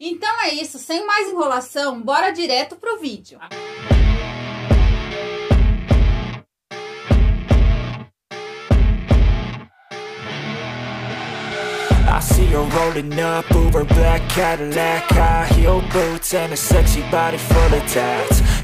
Então é isso, sem mais enrolação, bora direto pro vídeo. I see her rolling up, Uber black Cadillac High heel boots and a sexy body full of tats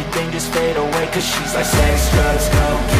everything just fade away Cause she's like sex, drugs, cocaine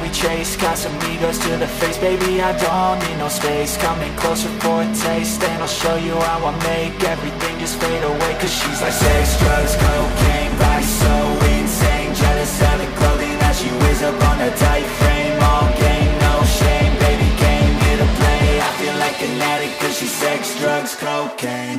we chase. Casamigos to the face. Baby, I don't need no space. Coming closer for a taste And I'll show you how I make everything just fade away. Cause she's like sex, drugs, cocaine Body so insane. Jealous of the clothing that she wears up on a tight frame. All game, no shame. Baby came here to play. I feel like an addict Cause she's sex, drugs, cocaine